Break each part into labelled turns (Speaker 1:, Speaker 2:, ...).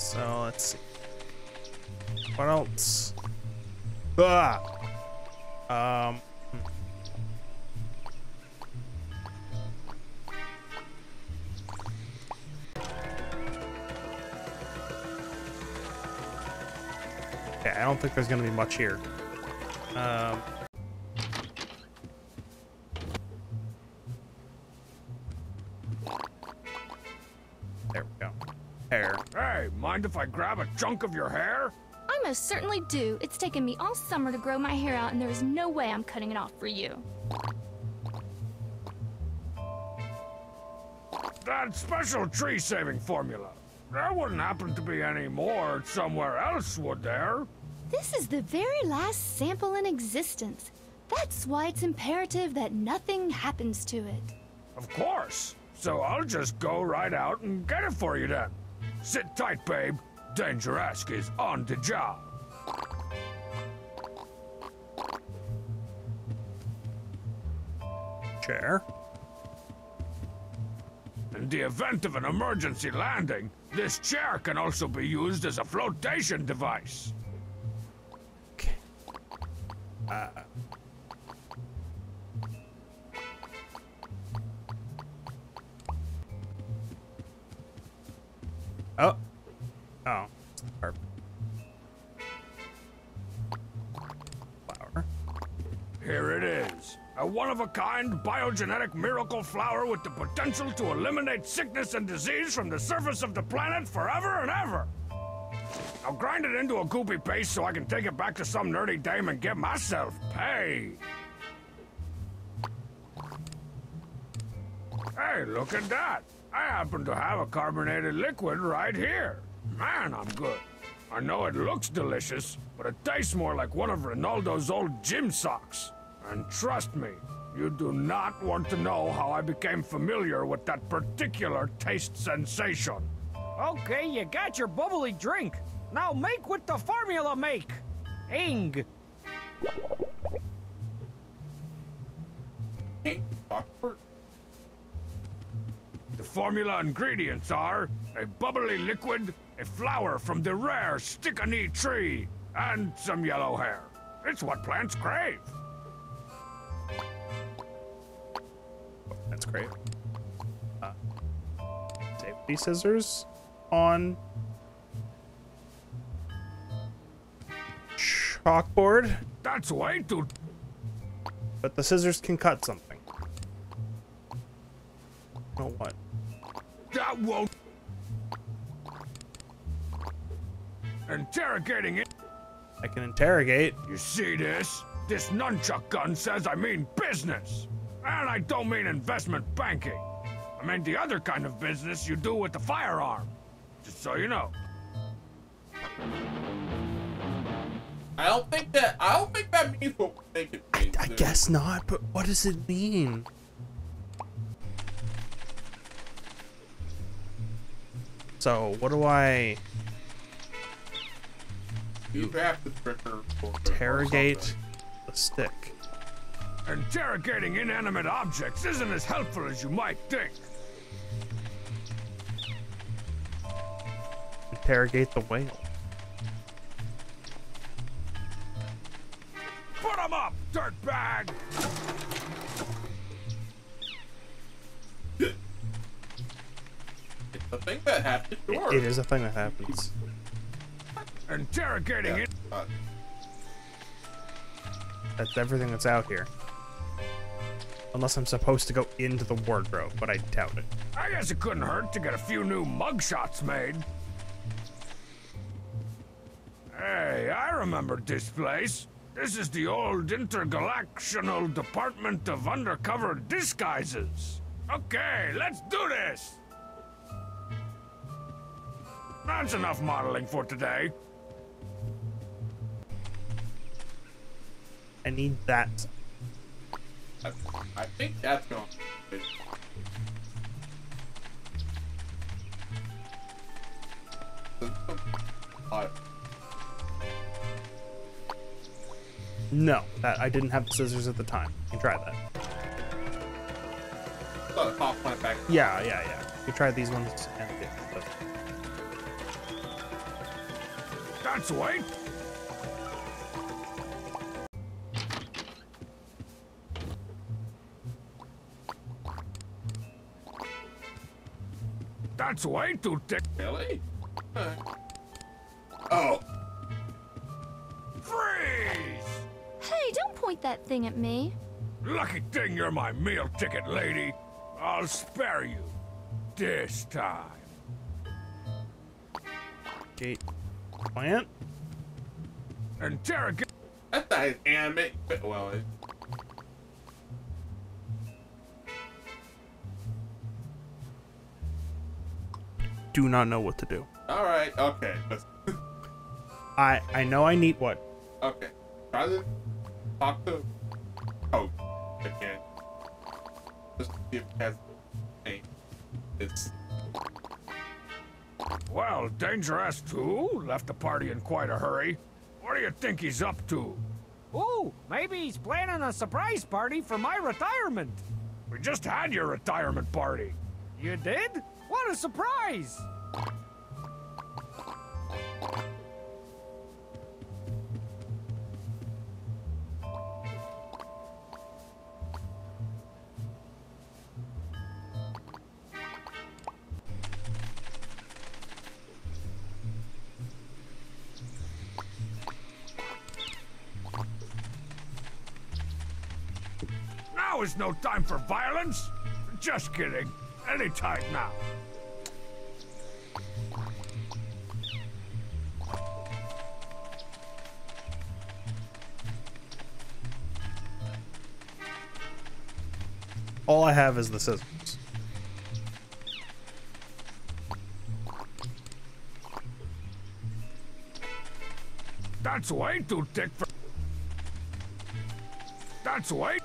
Speaker 1: So let's see. What else? Ah. Um. hmm. Okay, I don't think there's gonna be much here. Um.
Speaker 2: Mind if I grab a chunk of your hair?
Speaker 3: I most certainly do. It's taken me all summer to grow my hair out, and there is no way I'm cutting it off for you.
Speaker 2: That special tree saving formula. There wouldn't happen to be any more somewhere else, would there?
Speaker 3: This is the very last sample in existence. That's why it's imperative that nothing happens to it.
Speaker 2: Of course. So I'll just go right out and get it for you then. Sit tight, babe. Danger-esque is on the job.
Speaker 1: Chair.
Speaker 2: In the event of an emergency landing, this chair can also be used as a flotation device.
Speaker 1: Okay. Uh.
Speaker 2: One-of-a-kind biogenetic miracle flower with the potential to eliminate sickness and disease from the surface of the planet forever and ever. I'll grind it into a goopy paste so I can take it back to some nerdy dame and get myself paid. Hey, look at that. I happen to have a carbonated liquid right here. Man, I'm good. I know it looks delicious, but it tastes more like one of Ronaldo's old gym socks. And trust me, you do not want to know how I became familiar with that particular taste sensation.
Speaker 4: Okay, you got your bubbly drink. Now make what the formula make. Ing.
Speaker 2: The formula ingredients are a bubbly liquid, a flower from the rare stick-a-knee tree, and some yellow hair. It's what plants crave.
Speaker 1: That's great. Uh, safety scissors on chalkboard,
Speaker 2: That's way too...
Speaker 1: but the scissors can cut something. Oh, what?
Speaker 2: That won't... Interrogating it.
Speaker 1: I can interrogate.
Speaker 2: You see this? This nunchuck gun says I mean business. And I don't mean investment banking. I mean the other kind of business you do with the firearm. Just so you know.
Speaker 5: I don't think that. I don't think that means what we think it means.
Speaker 1: I
Speaker 5: dude.
Speaker 1: guess not, but what does it mean? So, what do I
Speaker 5: you have to trigger for
Speaker 1: interrogate the stick?
Speaker 2: Interrogating inanimate objects isn't as helpful as you might think.
Speaker 1: Interrogate the whale.
Speaker 2: Put 'em up, dirtbag!
Speaker 5: It's the thing that happened.
Speaker 1: It- it is a thing that happens.
Speaker 2: Interrogating
Speaker 5: Yeah,
Speaker 2: it.
Speaker 5: uh,
Speaker 1: That's everything that's out here. Unless I'm supposed to go into the wardrobe, but I doubt it.
Speaker 2: I guess it couldn't hurt to get a few new mugshots made. Hey, I remember this place. This is the old Intergalactional Department of Undercover Disguises. Okay, let's do this! That's enough modeling for today.
Speaker 1: I need that.
Speaker 5: I, I think that's going. to be
Speaker 1: No, that I didn't have the scissors at the time. You try that.
Speaker 5: pop plant back.
Speaker 1: Yeah, yeah, yeah. You try these ones and yeah, but-
Speaker 2: That's right. That's way too thick.
Speaker 5: Really? Alright. Oh.
Speaker 2: Freeze!
Speaker 3: Hey, don't point that thing at me.
Speaker 2: Lucky thing you're my meal ticket lady. I'll spare you. This time.
Speaker 1: Gate. Plant.
Speaker 2: Interrogate.
Speaker 5: That's not his anime. Well, it,
Speaker 1: Do not know what to do.
Speaker 5: alright, okay.
Speaker 1: I I know I need what.
Speaker 5: okay. Try to talk to Coach again. Just to see if he has any. It's.
Speaker 2: Well, Dangeresque Too left the party in quite a hurry. What do you think he's up to?
Speaker 4: Ooh, maybe he's planning a surprise party for my retirement.
Speaker 2: We just had your retirement party.
Speaker 4: You did? A surprise!
Speaker 2: Now is no time for violence. Just kidding. Any time
Speaker 1: now. I have is the scissors.
Speaker 2: That's way too thick for. That's way.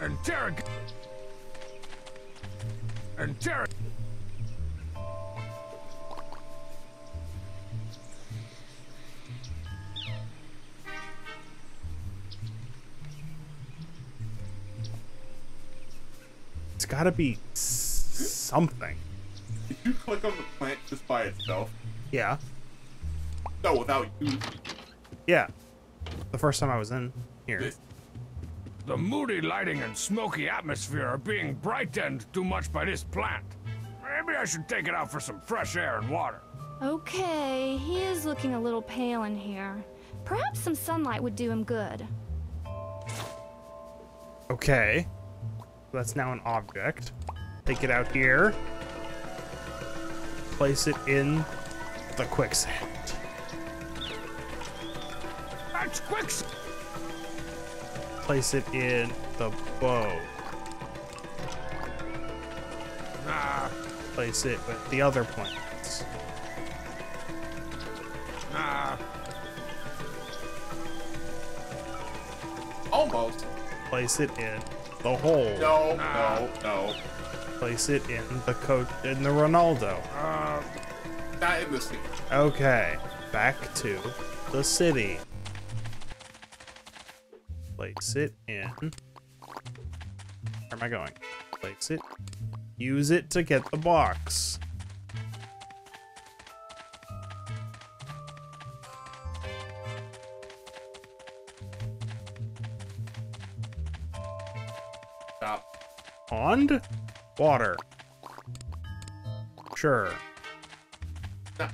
Speaker 2: Interrogate. Interrogate.
Speaker 5: It's
Speaker 1: got to be something.
Speaker 5: Did you click on the plant just by itself?
Speaker 1: Yeah.
Speaker 5: No, without you.
Speaker 1: Yeah. The first time I was in here.
Speaker 5: This.
Speaker 2: The moody lighting and smoky atmosphere are being brightened too much by this plant. Maybe I should take it out for some fresh air and water.
Speaker 3: Okay, he is looking a little pale in here. Perhaps some sunlight would do him good.
Speaker 1: Okay. That's now an object. Take it out here. Place it in the quicksand.
Speaker 2: That's quick.
Speaker 1: Place it in the bow.
Speaker 2: Nah,
Speaker 1: Place it with the other plants.
Speaker 2: nah.
Speaker 5: Almost.
Speaker 1: Place it in the hole.
Speaker 5: No,
Speaker 2: Nah.
Speaker 5: no, no.
Speaker 1: Place it in the coat in the Ronaldo.
Speaker 2: Uh,
Speaker 5: Not in the scene.
Speaker 1: Okay. Back to the city. Place it in. Where am I going? Place it. Use it to get the box. Pond? Water. Sure.
Speaker 5: Oh.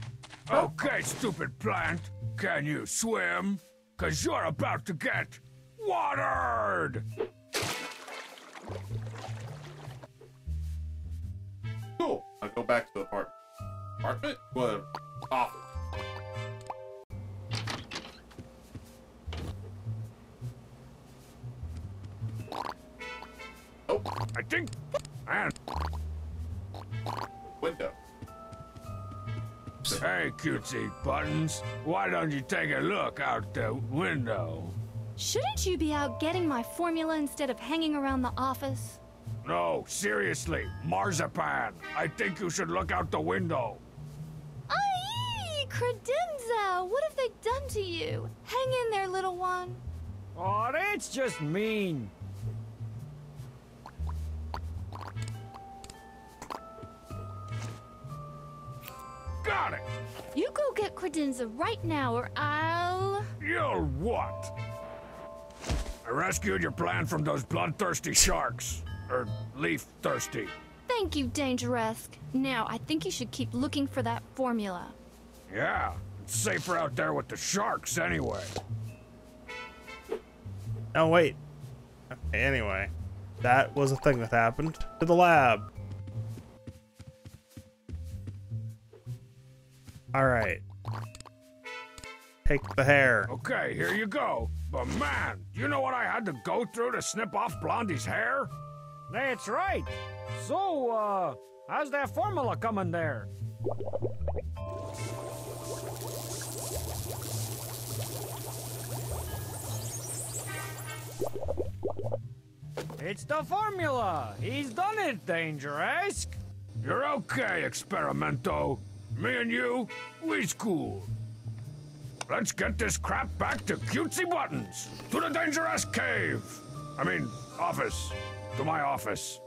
Speaker 2: Okay, stupid plant. Can you swim? Cause you're about to get watered.
Speaker 5: Cool. I'll go back to the apartment. Apartment? Whatever. Office.
Speaker 2: I think. And
Speaker 5: window.
Speaker 2: hey, cutesy buttons, why don't you take a look out the window?
Speaker 3: Shouldn't you be out getting my formula instead of hanging around the office?
Speaker 2: No, seriously, Marzipan. I think you should look out the window.
Speaker 3: Aye, credenza! What have they done to you? Hang in there, little one.
Speaker 4: Oh, that's just mean.
Speaker 2: Got it.
Speaker 3: You go get credenza right now, or I'll.
Speaker 2: You'll what? I rescued your plan from those bloodthirsty sharks. Or leaf thirsty.
Speaker 3: Thank you, Dangeresque. Now, I think you should keep looking for that formula.
Speaker 2: Yeah, it's safer out there with the sharks anyway.
Speaker 1: Oh, wait. Anyway. That was a thing that happened to the lab. Alright. Take the hair.
Speaker 2: Okay, here you go. But man, do you know what I had to go through to snip off Blondie's hair?
Speaker 4: That's right. So, uh, how's that formula coming there? It's the formula. He's done it, Dangeresque.
Speaker 2: You're okay, Experimento. Me and you, we's cool. Let's get this crap back to Cutesy Buttons. To the Dangeresque Cave. I mean, office. To my office.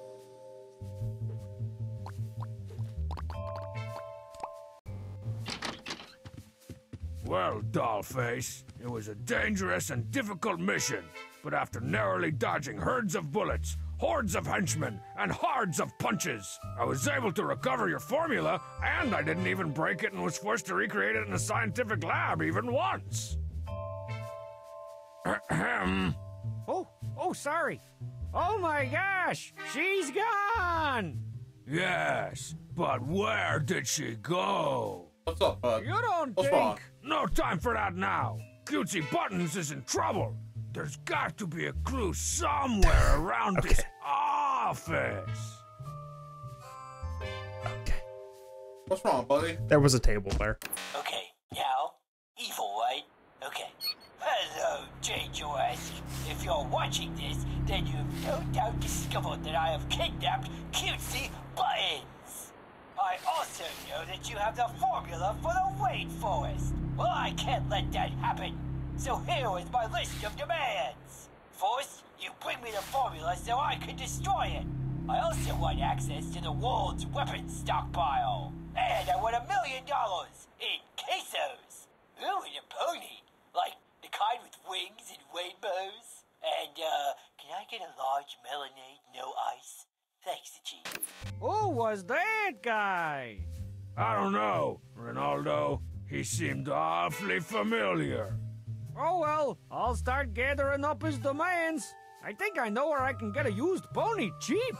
Speaker 2: Well, Dollface, it was a dangerous and difficult mission, but after narrowly dodging herds of bullets, hordes of henchmen, and hordes of punches, I was able to recover your formula, and I didn't even break it and was forced to recreate it in a scientific lab even once. Ahem.
Speaker 4: Oh, oh, sorry. Oh my gosh, she's gone.
Speaker 2: yes, but where did she go?
Speaker 5: What's up, bud?
Speaker 4: You don't
Speaker 5: What's
Speaker 4: think?
Speaker 5: wrong?
Speaker 2: No time for that now. Cutesy Buttons is in trouble. There's got to be a clue somewhere around this
Speaker 1: Okay.
Speaker 2: Office.
Speaker 1: Okay.
Speaker 5: What's wrong, buddy?
Speaker 1: There was a table there.
Speaker 6: Okay, now, evil, right? Okay. Hello, Dangeresque. If you're watching this, then you've no doubt discovered that I have kidnapped Cutesy Buttons. I also know that you have the formula for the rainforest. Well, I can't let that happen. So here is my list of demands. First, you bring me the formula so I can destroy it. I also want access to the world's weapons stockpile. And I want a million dollars in quesos. Ooh, and a pony. Like the kind with wings and rainbows. And, uh, can I get a large melonade, no ice? Thanks, the chief.
Speaker 4: Who was that guy?
Speaker 2: I don't know, Ronaldo. He seemed awfully familiar.
Speaker 4: Oh well, I'll start gathering up his demands. I think I know where I can get a used pony cheap.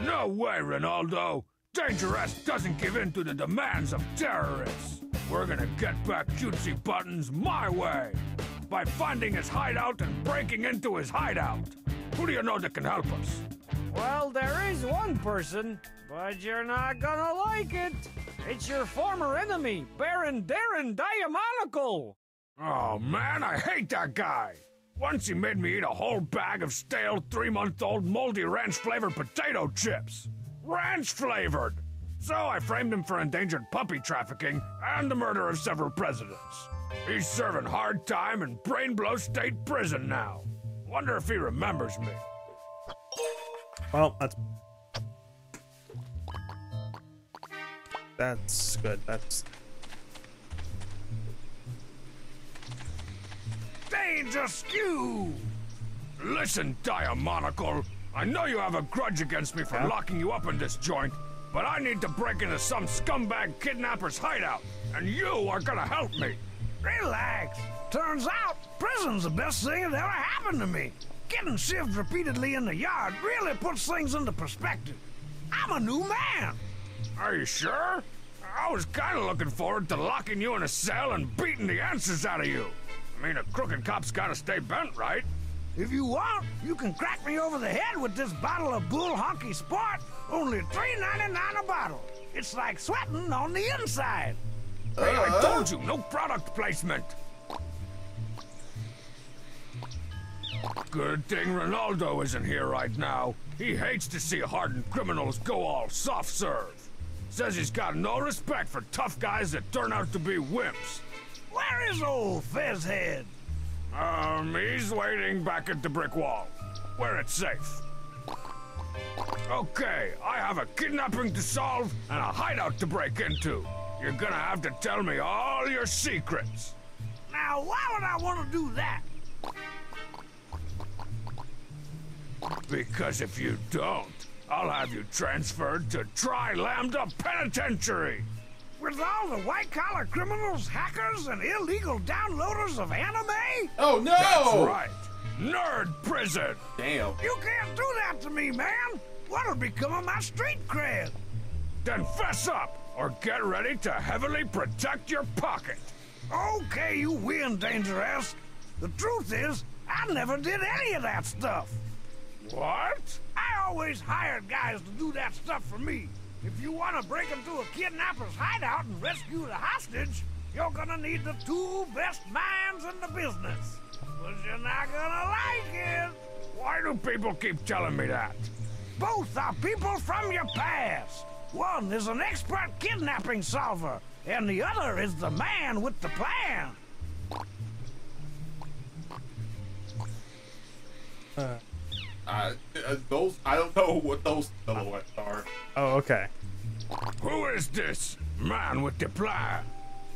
Speaker 2: No way, Ronaldo. Dangeresque doesn't give in to the demands of terrorists. We're gonna get back Cutesy Buttons my way. By finding his hideout and breaking into his hideout. Who do you know that can help us?
Speaker 4: Well, there is one person, but you're not gonna like it. It's your former enemy, Baron Darren Diamonocle.
Speaker 2: Oh man, I hate that guy. Once he made me eat a whole bag of stale three month old moldy ranch flavored potato chips. Ranch flavored! So I framed him for endangered puppy trafficking and the murder of several presidents. He's serving hard time in Brain Blow State Prison now. Wonder if he remembers me.
Speaker 1: Well, that's... That's good. That's...
Speaker 2: Dangeresque! Listen, Diamonocle. I know you have a grudge against me for
Speaker 1: Yeah?
Speaker 2: locking you up in this joint, but I need to break into some scumbag kidnapper's hideout, and you are gonna help me.
Speaker 7: Relax. Turns out, prison's the best thing that ever happened to me. Getting shivved repeatedly in the yard really puts things into perspective. I'm a new man.
Speaker 2: Are you sure? I was kinda looking forward to locking you in a cell and beating the answers out of you. I mean, a crooked cop's gotta stay bent, right?
Speaker 7: If you want, you can crack me over the head with this bottle of Bull Honky Sport. Only $3.99 a bottle. It's like sweating on the inside.
Speaker 2: Hey, I told you, no product placement. Good thing Ronaldo isn't here right now. He hates to see hardened criminals go all soft serve. Says he's got no respect for tough guys that turn out to be wimps.
Speaker 7: Where is old Fez Head?
Speaker 2: Um, he's waiting back at the brick wall, where it's safe. Okay, I have a kidnapping to solve and a hideout to break into. you're gonna have to tell me all your secrets.
Speaker 7: Now, why would I want to do that?
Speaker 2: Because if you don't, I'll have you transferred to Tri Lambda Penitentiary.
Speaker 7: With all the white collar criminals, hackers, and illegal downloaders of anime?
Speaker 5: Oh no!
Speaker 2: That's right. Nerd prison.
Speaker 5: Damn.
Speaker 7: You can't do that to me, man. What'll become of my street cred?
Speaker 2: Then fess up, or get ready to heavily protect your pocket.
Speaker 7: Okay, you win, Dangeresque. The truth is, I never did any of that stuff.
Speaker 2: What?
Speaker 7: I always hired guys to do that stuff for me. If you want to break into a kidnapper's hideout and rescue the hostage, you're gonna need the two best minds in the business. But you're not gonna like it.
Speaker 2: Why do people keep telling me that?
Speaker 7: Both are people from your past. One is an expert kidnapping solver, and the other is the man with the plan.
Speaker 5: Uh, uh, those I don't know what those silhouettes are.
Speaker 1: Oh, okay.
Speaker 2: Who is this man with the plan?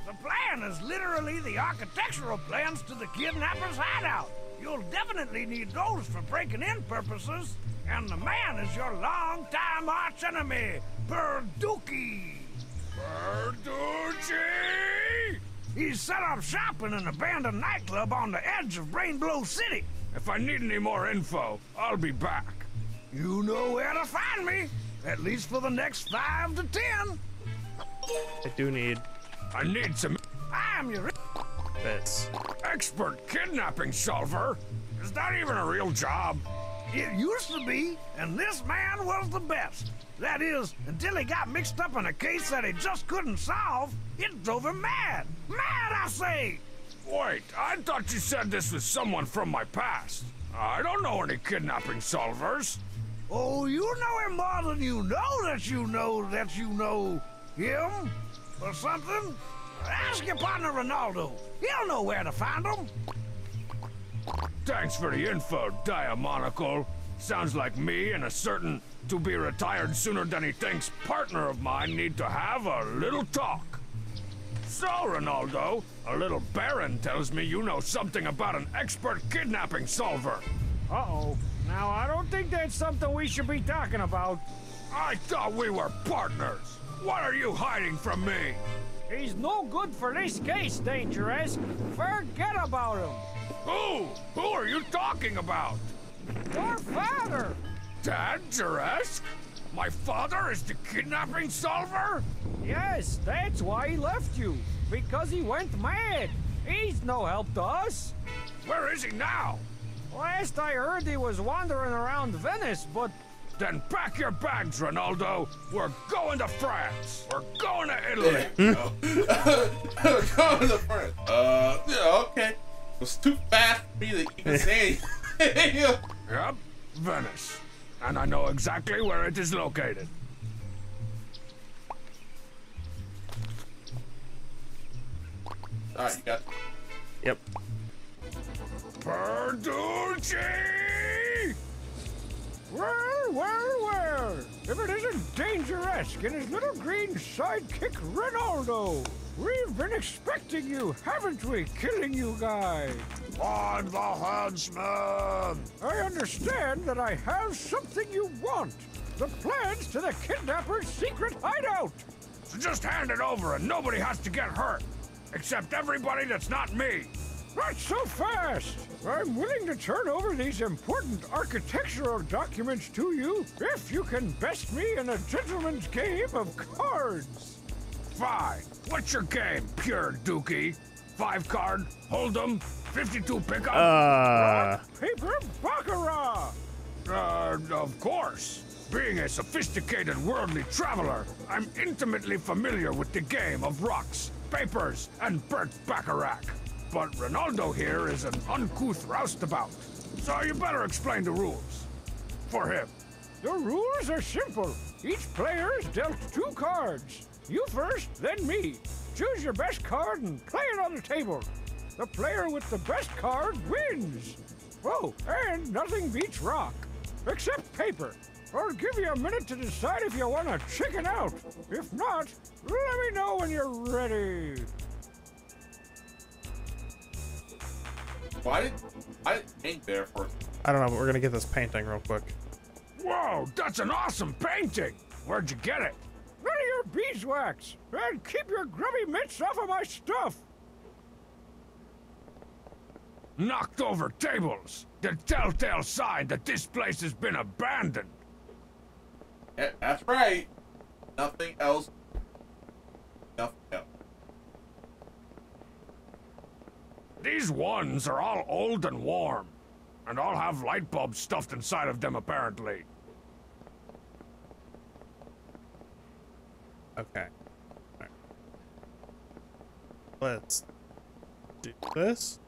Speaker 7: The plan is literally the architectural plans to the kidnapper's hideout. You'll definitely need those for breaking in purposes. And the man is your longtime arch enemy, Perducci.
Speaker 2: Perducci!
Speaker 7: He's set up shop in an abandoned nightclub on the edge of Rainbow City.
Speaker 2: If I need any more info, I'll be back.
Speaker 7: You know where to find me, at least for the next five to ten.
Speaker 1: I do need
Speaker 2: I need some
Speaker 7: I'm your
Speaker 1: this.
Speaker 2: expert kidnapping solver. Is that even a real job?
Speaker 7: It used to be, and this man was the best. That is, until he got mixed up in a case that he just couldn't solve. It drove him mad. Mad, I say!
Speaker 2: Wait, I thought you said this was someone from my past. I don't know any kidnapping solvers.
Speaker 7: Oh, you know him more than you know that you know that you know him? Or something? Ask your partner Ronaldo. He'll know where to find him.
Speaker 2: Thanks for the info, Diamonocle. Sounds like me and a certain to be retired sooner than he thinks partner of mine need to have a little talk. So, Ronaldo, a little Baron tells me you know something about an expert kidnapping solver.
Speaker 4: Uh-oh. Now, I don't think that's something we should be talking about.
Speaker 2: I thought we were partners. What are you hiding from me?
Speaker 4: He's no good for this case, Dangeresque. Forget about him.
Speaker 2: Who? Who are you talking about?
Speaker 4: Your father!
Speaker 2: Juresk? My father is the kidnapping solver?
Speaker 4: Yes, that's why he left you. Because he went mad. He's no help to us.
Speaker 2: Where is he now?
Speaker 4: Last I heard, he was wandering around Venice, but
Speaker 2: Then pack your bags, Ronaldo. We're going to France. We're going to Italy.
Speaker 5: No. Going to France. Uh, yeah, okay. It was too fast for me to even say anything.
Speaker 2: Yep, Venice. And I know exactly where it is located.
Speaker 5: Alright, got
Speaker 1: Yep.
Speaker 2: Perducci!
Speaker 4: Well, well, well. If it isn't Dangeresque and his little green sidekick Ronaldo. We've been expecting you, haven't we, killing you guys?
Speaker 7: I'm the huntsman.
Speaker 4: I understand that I have something you want. The plans to the kidnapper's secret hideout.
Speaker 2: So just hand it over and nobody has to get hurt. Except everybody that's not me.
Speaker 4: Not so fast! I'm willing to turn over these important architectural documents to you if you can best me in a gentleman's game of cards.
Speaker 2: Fine. What's your game, Perducci? Five card, hold'em, 52 pickup?
Speaker 1: Uh,
Speaker 4: Paper Baccarat!
Speaker 2: Uh, of course. Being a sophisticated worldly traveler, I'm intimately familiar with the game of rocks, papers, and Bert Bacharach. But Ronaldo here is an uncouth roustabout, so you better explain the rules. For him.
Speaker 4: The rules are simple. Each player is dealt two cards. You first, then me. Choose your best card and play it on the table. The player with the best card wins. Oh, and nothing beats rock. Except paper. I'll give you a minute to decide if you want to chicken out. If not, let me know when you're ready.
Speaker 5: Why did I didn't there for?
Speaker 1: I don't know, but we're gonna get this painting real quick.
Speaker 2: Whoa, that's an awesome painting. Where'd you get it?
Speaker 4: None of your beeswax. And keep your grubby mitts off of my stuff.
Speaker 2: Knocked over tables. The telltale sign that this place has been abandoned.
Speaker 5: Yeah, that's right. Nothing else. Nothing else.
Speaker 2: These ones are all old and warm. And all have light bulbs stuffed inside of them, apparently.
Speaker 1: Okay. Alright. Let's do this.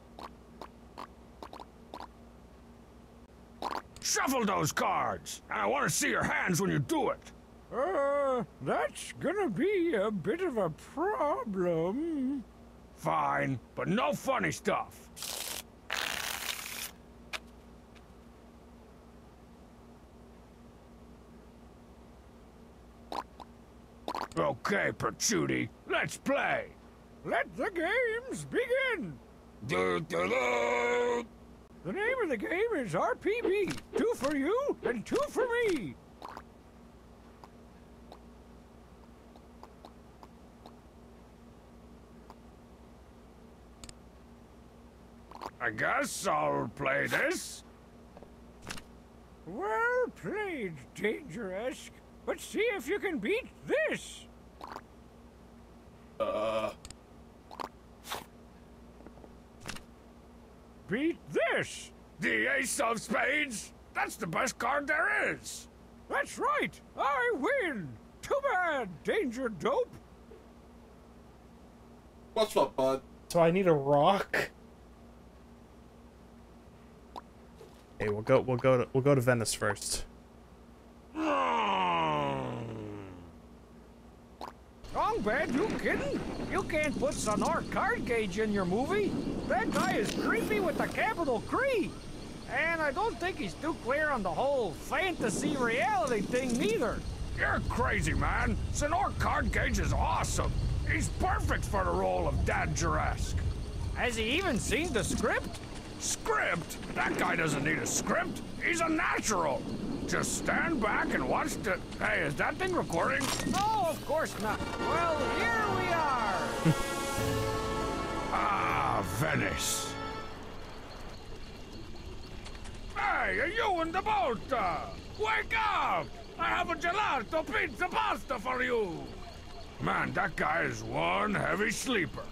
Speaker 2: Shuffle those cards! And I want to see your hands when you do it.
Speaker 4: Uh, that's gonna be a bit of a problem.
Speaker 2: Fine, but no funny stuff. Okay, Perducci, let's play.
Speaker 4: Let the games begin.
Speaker 2: Do-do-do.
Speaker 4: The name of the game is RPB. Two for you and two for me.
Speaker 2: I guess I'll play this.
Speaker 4: Well played, Danger-esque. But see if you can beat this.
Speaker 5: Uh,
Speaker 4: Beat this.
Speaker 2: The Ace of Spades? That's the best card there is.
Speaker 4: That's right. I win. Too bad, Danger Dope.
Speaker 5: what's up, bud?
Speaker 1: So I need a rock. Okay, we'll go. We'll go to. We'll go to Venice first.
Speaker 4: Strong Bad, you kidding? You can't put Senor Cardgage in your movie. That guy is creepy with the capital Cree. And I don't think he's too clear on the whole fantasy reality thing neither.
Speaker 2: You're crazy, man. Senor Cardgage is awesome. He's perfect for the role of Dad Jurassic.
Speaker 4: Has he even seen the script?
Speaker 2: Script? That guy doesn't need a script. He's a natural. Just stand back and watch the. Hey, is that thing recording?
Speaker 4: Oh, of course not. Well, here we are.
Speaker 2: Ah, Venice. Hey, are you in the boat? Uh, wake up! I have a gelato pizza pasta for you. Man, that guy is one heavy sleeper.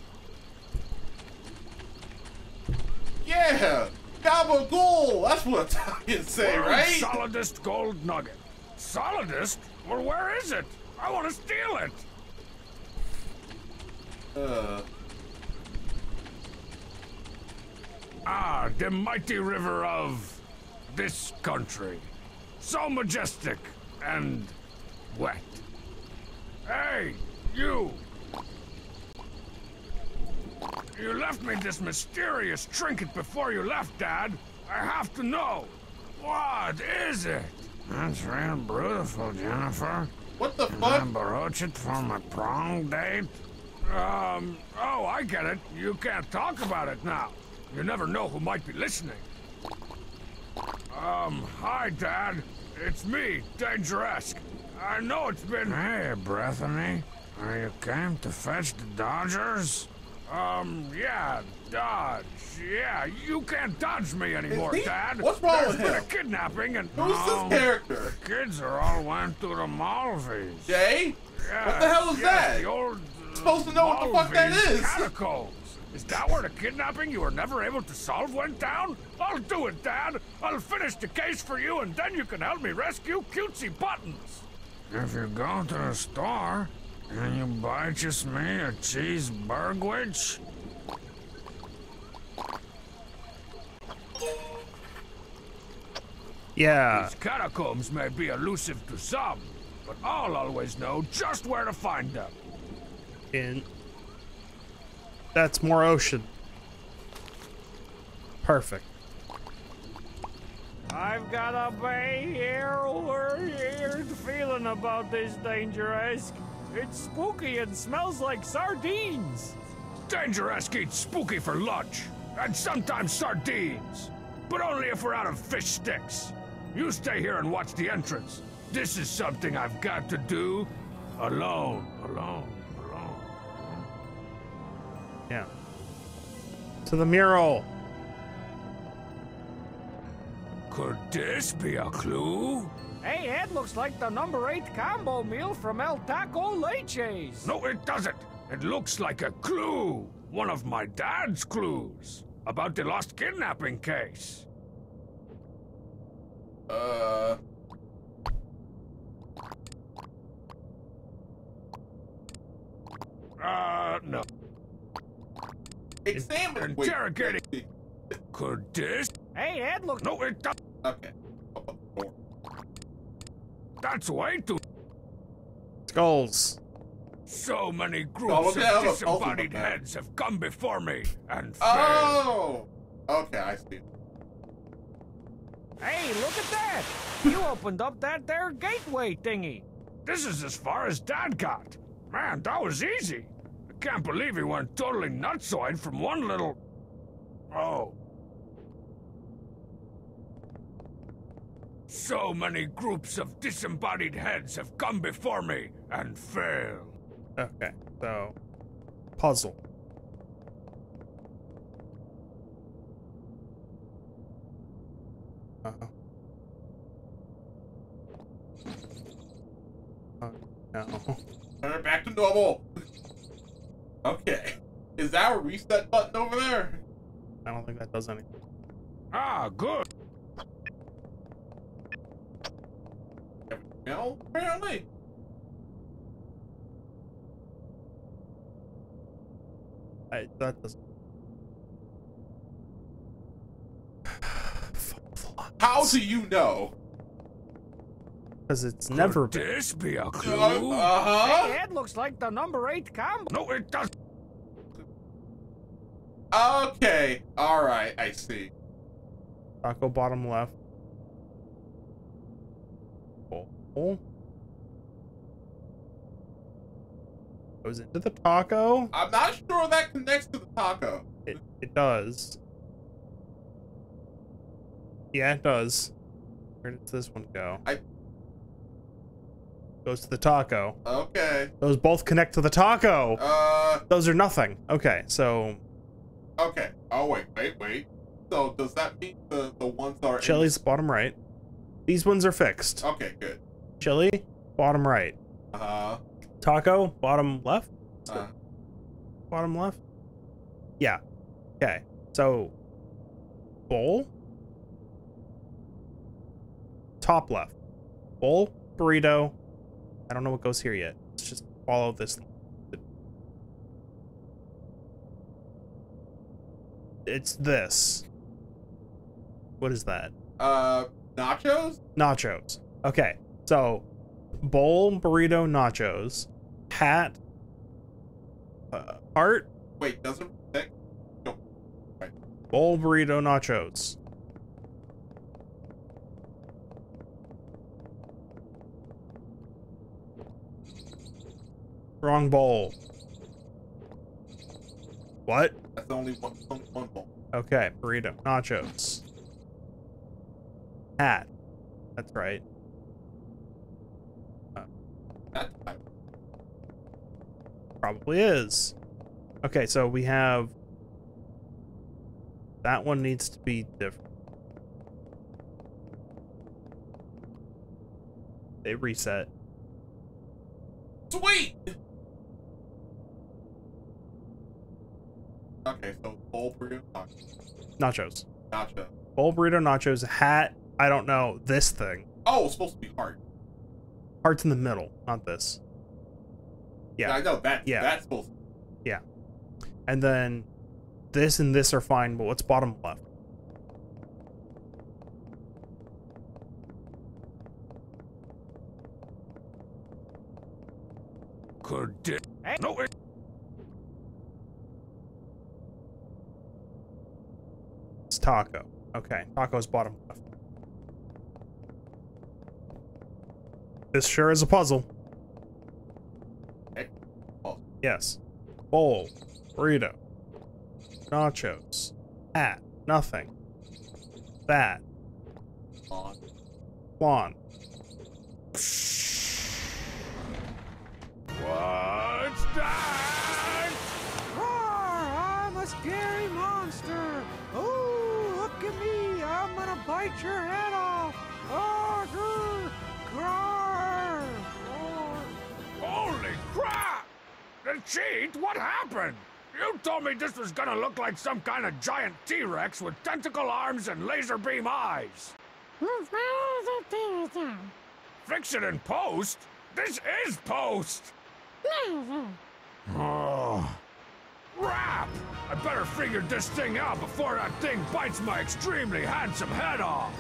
Speaker 5: Yeah, gabagool. That's what Italians say,
Speaker 2: World's
Speaker 5: right?
Speaker 2: Solidest gold nugget. Solidest? Well, where is it? I want to steal it.
Speaker 5: Uh,
Speaker 2: Ah, the mighty river of this country. So majestic and wet. Hey, you! You left me this mysterious trinket before you left, Dad. I have to know. What is it? That's real beautiful, Jennifer.
Speaker 5: what the
Speaker 2: Can
Speaker 5: fuck?
Speaker 2: I broach it for my prom date? Um, oh, I get it. You can't talk about it now. You never know who might be listening. Um, hi, Dad. It's me, Dangeresque. I know it's been... Hey, Brethany. Are you came to fetch the Dodgers? Um, yeah, Dodge. Yeah, you can't dodge me anymore,
Speaker 5: he?
Speaker 2: Dad.
Speaker 5: What's wrong
Speaker 2: There's
Speaker 5: with
Speaker 2: been
Speaker 5: him?
Speaker 2: a kidnapping and...
Speaker 5: Who's
Speaker 2: No,
Speaker 5: this character?
Speaker 2: The kids are all went to the Malvies.
Speaker 5: Jay?
Speaker 2: Yeah,
Speaker 5: What the hell is
Speaker 2: yeah,
Speaker 5: that?
Speaker 2: The old, uh,
Speaker 5: Supposed to know what the fuck that is.
Speaker 2: Malvies
Speaker 5: is.
Speaker 2: Catacombs. Is that where the kidnapping you were never able to solve went down? I'll do it, Dad. I'll finish the case for you, and then you can help me rescue cutesy buttons. If you go to the store and you buy just me a cheese burgwich,
Speaker 1: Yeah.
Speaker 2: these catacombs may be elusive to some, but I'll always know just where to find them.
Speaker 1: In. That's more ocean. Perfect.
Speaker 7: I've got a bay here, weird feeling about this Dangeresque. It's spooky and smells like sardines.
Speaker 2: Dangeresque eats spooky for lunch, and sometimes sardines. But only if we're out of fish sticks. You stay here and watch the entrance. This is something I've got to do alone, alone, alone.
Speaker 1: Yeah. To the mural.
Speaker 2: Could this be a clue?
Speaker 7: Hey, it looks like the number eight combo meal from El Taco Leches.
Speaker 2: No, it doesn't. It looks like a clue. One of my dad's clues. About the lost kidnapping case.
Speaker 5: Uh.
Speaker 2: Uh, no.
Speaker 5: Examine. wait,
Speaker 2: Interrogating. Could this?
Speaker 7: Hey, Ed, look.
Speaker 2: No, it doesn't.
Speaker 5: Okay. Up on the door.
Speaker 2: That's way too.
Speaker 1: Skulls.
Speaker 2: So many
Speaker 5: Oh,
Speaker 2: groups
Speaker 5: look at
Speaker 2: of disembodied heads have come before me and failed.
Speaker 5: Oh. Okay, I see.
Speaker 7: Hey, look at that. You opened up that there gateway thingy.
Speaker 2: This is as far as Dad got. Man, that was easy. I can't believe he went totally nutsoid from one little. Oh. So many groups of disembodied heads have come before me and failed.
Speaker 1: Okay, so puzzle. Uh-oh. Oh, no.
Speaker 5: Turn it back to normal. okay. Is that a reset button over there?
Speaker 1: I don't think that does anything.
Speaker 2: Ah, good.
Speaker 5: No, apparently.
Speaker 1: I, that doesn't.
Speaker 5: How do you know?
Speaker 1: Because it's never
Speaker 2: Could
Speaker 1: been.
Speaker 2: this be a clue?
Speaker 5: Uh
Speaker 2: clue?
Speaker 5: huh.
Speaker 7: Hey, Ed looks like the number eight combo.
Speaker 2: No, it doesn't.
Speaker 5: Okay. All right. I see.
Speaker 1: Taco bottom left. Bowl. Goes into the taco.
Speaker 5: I'm not sure that connects to the taco.
Speaker 1: It, it does. Yeah, it does. Where does this one go?
Speaker 5: I-
Speaker 1: Goes to the taco.
Speaker 5: Okay.
Speaker 1: Those both connect to the taco.
Speaker 5: Uh.
Speaker 1: Those are nothing. Okay, so
Speaker 5: Okay. Oh wait, wait, wait. So does that mean the the ones are in-
Speaker 1: bottom right. These ones are fixed.
Speaker 5: Okay. Good.
Speaker 1: Chili, bottom right.
Speaker 5: Uh.
Speaker 1: Taco, bottom left.
Speaker 5: uh
Speaker 1: Bottom left. Yeah. Okay. So bowl. Top left. Bowl, burrito. I don't know what goes here yet. Let's just follow this. It's this. What is that?
Speaker 5: uh nachos.
Speaker 1: Nachos. Okay. So bowl, burrito, nachos. Hat. Uh, heart,
Speaker 5: Wait, doesn't that
Speaker 1: Bowl burrito nachos. Wrong bowl. What?
Speaker 5: that's only one only one bowl.
Speaker 1: Okay, burrito nachos. Hat. That's right.
Speaker 5: That time.
Speaker 1: Probably is. Okay, so we have that one needs to be different. They reset.
Speaker 5: Sweet. Okay, so bowl burrito nachos.
Speaker 1: Nachos.
Speaker 5: Nacho.
Speaker 1: Bowl burrito nachos, hat, I don't know, this thing.
Speaker 5: Oh, it's supposed to be heart.
Speaker 1: Heart's in the middle, not this. Yeah,
Speaker 5: I know that.
Speaker 1: Yeah,
Speaker 5: that's both. Yeah,
Speaker 1: and then this and this are fine, but what's bottom left?
Speaker 2: Could no.
Speaker 1: It's taco. Okay, taco's bottom left. This sure is a puzzle.
Speaker 5: Okay. Oh,
Speaker 1: Yes. Bowl. Burrito. Nachos. Hat. Nothing. That.
Speaker 5: on.
Speaker 1: Juan.
Speaker 2: What's that?
Speaker 4: Roar, I'm a scary monster. Oh, look at me. I'm gonna bite your head
Speaker 2: Cheat? What happened? You told me this was gonna look like some kind of giant T-Rex with tentacle arms and laser beam eyes. Fix it in post? This is post! Oh. Rap! I better figure this thing out before that thing bites my extremely handsome head off.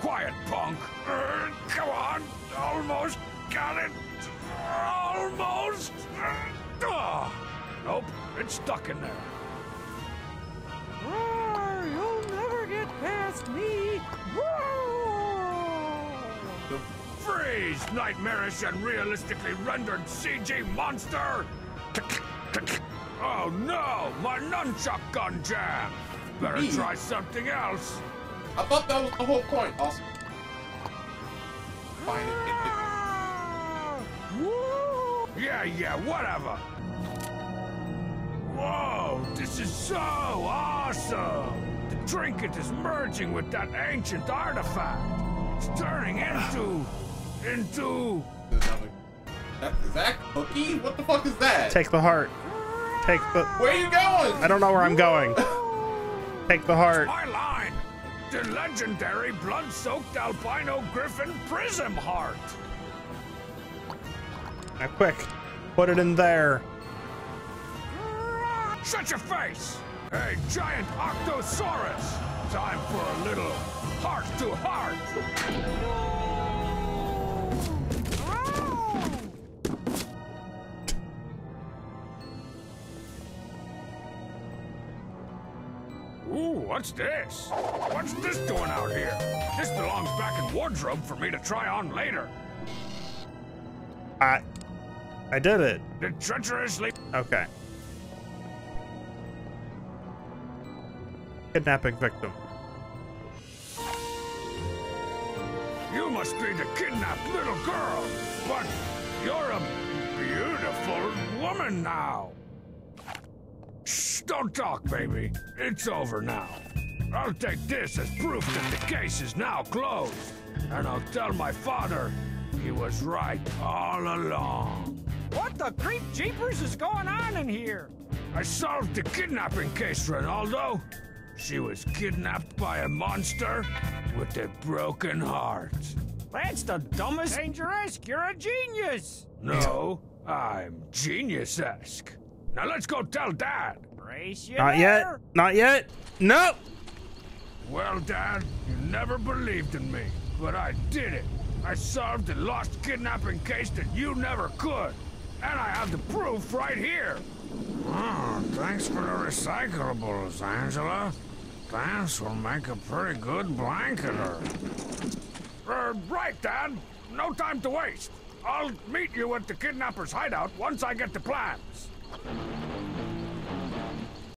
Speaker 2: Quiet, punk. Uh, come on. Almost got it. Almost. Uh, nope, it's stuck in there.
Speaker 4: Roar, you'll never get past me. Roar.
Speaker 2: Freeze, nightmarish and realistically rendered CG monster! Oh no, my nunchuck gun jam! Better
Speaker 5: Me?
Speaker 2: try something else.
Speaker 5: I thought that was the whole point. Awesome. Fine, it,
Speaker 2: Yeah, yeah, whatever. Whoa, this is so awesome! The trinket is merging with that ancient artifact. It's turning into, into.
Speaker 5: That's is that cookie? What the fuck is that?
Speaker 1: Take the heart. Take the.
Speaker 5: Where are you going?
Speaker 1: I don't know where I'm going. Take the heart.
Speaker 2: My line! The legendary blood-soaked albino griffin prism heart!
Speaker 1: Now, quick. Put it in there.
Speaker 2: Shut your face! Hey, giant Octosaurus! Time for a little heart-to-heart! Ooh, what's this? What's this doing out here? This belongs back in wardrobe for me to try on later.
Speaker 1: I. I did it.
Speaker 2: The treacherously
Speaker 1: Okay. Kidnapping victim.
Speaker 2: You must be the kidnapped little girl, but you're a beautiful woman now. Shh, don't talk, baby. It's over now. I'll take this as proof that the case is now closed, and I'll tell my father he was right all along.
Speaker 4: What the creep jeepers is going on in here?
Speaker 2: I solved the kidnapping case, Ronaldo. She was kidnapped by a monster with a broken heart.
Speaker 4: That's the dumbest. Dangeresque, you're a genius.
Speaker 2: No, I'm genius-esque. Now let's go tell Dad.
Speaker 4: Brace you
Speaker 1: Not yet. Not yet. No.
Speaker 2: Well, Dad, you never believed in me, but I did it. I solved the lost kidnapping case that you never could. And I have the proof right here. Oh, thanks for the recyclables, Angela. This will make a pretty good blanketer. Uh, right, Dad. No time to waste. I'll meet you at the kidnapper's hideout once I get the plans.